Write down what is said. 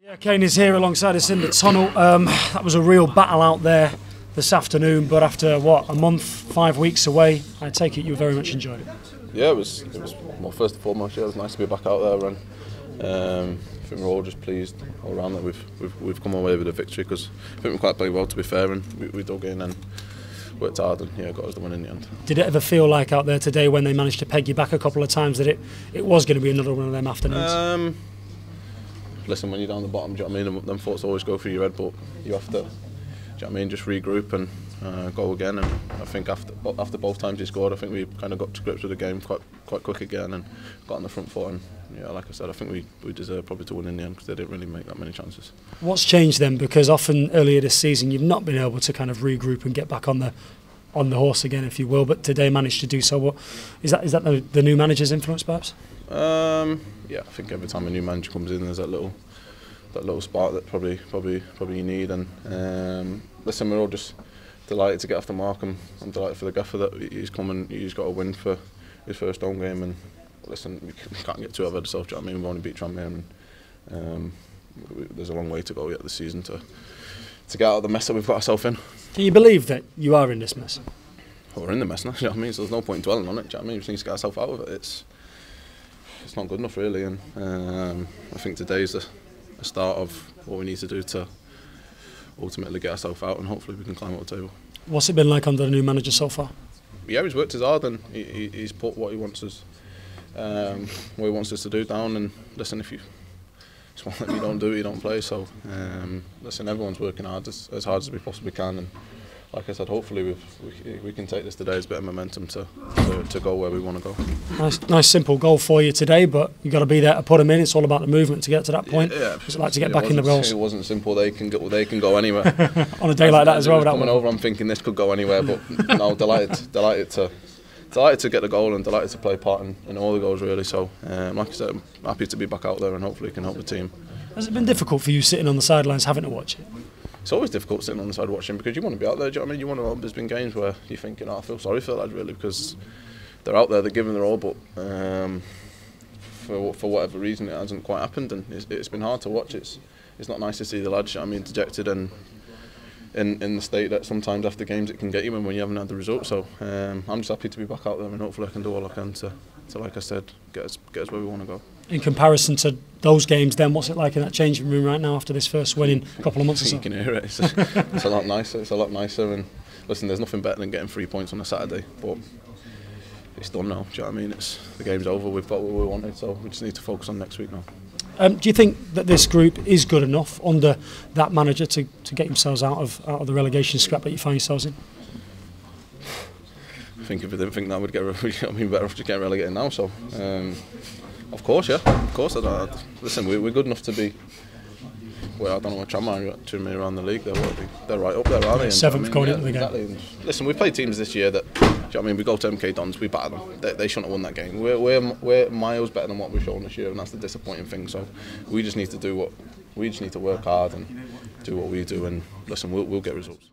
Yeah, Kane is here alongside us in the tunnel. Um, that was a real battle out there this afternoon, but after what a month, five weeks away, I take it you very much enjoyed it. Yeah, it was. It was well. First and foremost, yeah, it was nice to be back out there, and um, I think we're all just pleased all around that we've we've, we've come away with a victory because I think we quite played well to be fair, and we, we dug in and worked hard and yeah, got us the win in the end. Did it ever feel like out there today when they managed to peg you back a couple of times that it, it was going to be another one of them afternoons? Um, listen, when you're down the bottom, do you know what I mean? Them, them thoughts always go through your head, but you have to, do you know what I mean? Just regroup and uh, go again. And I think after after both times he scored, I think we kind of got to grips with the game quite quite quick again and got on the front foot. And yeah, like I said, I think we, we deserve probably to win in the end because they didn't really make that many chances. What's changed then? Because often earlier this season you've not been able to kind of regroup and get back on the on the horse again, if you will. But today managed to do so. What is that? Is that the, the new manager's influence, perhaps? Um, yeah, I think every time a new manager comes in, there's that little that little spark that probably probably probably you need. And um, listen, we're all just delighted to get off the mark. I'm, I'm delighted for the gaffer that he's coming. He's got a win for his first home game. And listen, we can't get too ahead of ourselves. I mean, we've only beat Tranmere, and um, we, there's a long way to go yet this season to to get out of the mess that we've got ourselves in. Can you believe that you are in this mess? Well, we're in the mess now. You know what I mean? So there's no point dwelling on it. Do you know what I mean? We just need to get ourselves out of it. It's it's not good enough really, and um, I think today's a, the start of what we need to do to ultimately get ourselves out, and hopefully we can climb up the table. What's it been like under the new manager so far? Yeah, he's worked his hard, and he, he, he's put what he wants us, um, what he wants us to do down. And listen, if you it's one that you don't do, it, you don't play. So um, listen, everyone's working hard as, as hard as we possibly can, and like I said, hopefully we we can take this today as a bit of momentum to, to, to go where we want to go. Nice, nice, simple goal for you today, but you got to be there to put them in. It's all about the movement to get to that point. Yeah, yeah. What's it like to get it back in the goals? It wasn't simple. They can go. They can go anywhere. On a day like that as well. Coming over, I'm thinking this could go anywhere, but no, delighted, delighted to. Delighted to get the goal and delighted to play part in, in all the goals really. So, um, like I said, I'm happy to be back out there and hopefully can help the team. Has it been difficult for you sitting on the sidelines having to watch it? It's always difficult sitting on the side watching because you want to be out there. Do you know I mean? You want to. There's been games where you're thinking, oh, I feel sorry for lads really because they're out there, they're giving their all, but um, for for whatever reason it hasn't quite happened, and it's, it's been hard to watch. It's it's not nice to see the lads. You know I mean, dejected and in, in the state that sometimes after games it can get you in when you haven't had the result. So um, I'm just happy to be back out there and hopefully I can do all I can to, to like I said, get us, get us where we want to go. In comparison to those games, then what's it like in that changing room right now after this first win in a couple of months or so? You can hear it. It's a, it's a lot nicer. It's a lot nicer. And listen, there's nothing better than getting three points on a Saturday, but it's done now. Do you know what I mean? It's the game's over. We've got what we wanted, so we just need to focus on next week now. Um, do you think that this group is good enough under that manager to, to get themselves out of out of the relegation scrap that you find yourselves in? I think if we didn't think that would get, I mean, better off just getting relegated now. So, um, of course, yeah, of course. I don't, listen, we, we're good enough to be. Well, I don't know what Tranmere got to me around the league. They're, they're right up there, aren't they? Seventh I mean, going yeah, into the game. exactly. Listen, we've played teams this year that. You know what I mean? We go to MK Dons, we batter them. They, they shouldn't have won that game. We're, we're, we're miles better than what we've shown this year, and that's the disappointing thing. So we just need to do what we just need to work hard and do what we do, and listen, we'll, we'll get results.